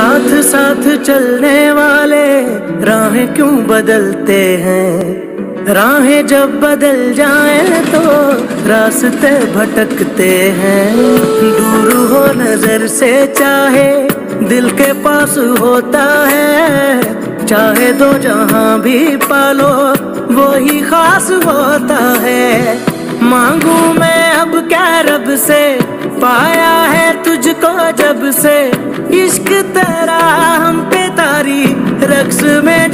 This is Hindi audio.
साथ साथ चलने वाले राहें क्यों बदलते हैं? राहें जब बदल जाए तो रास्ते भटकते हैं। दूर हो नज़र से चाहे दिल के पास होता है, चाहे दो जहाँ भी पालो वो ही खास होता है। मांगू मैं अब क्या रब से, पाया से इश्क तेरा हम पे तारी रक्स में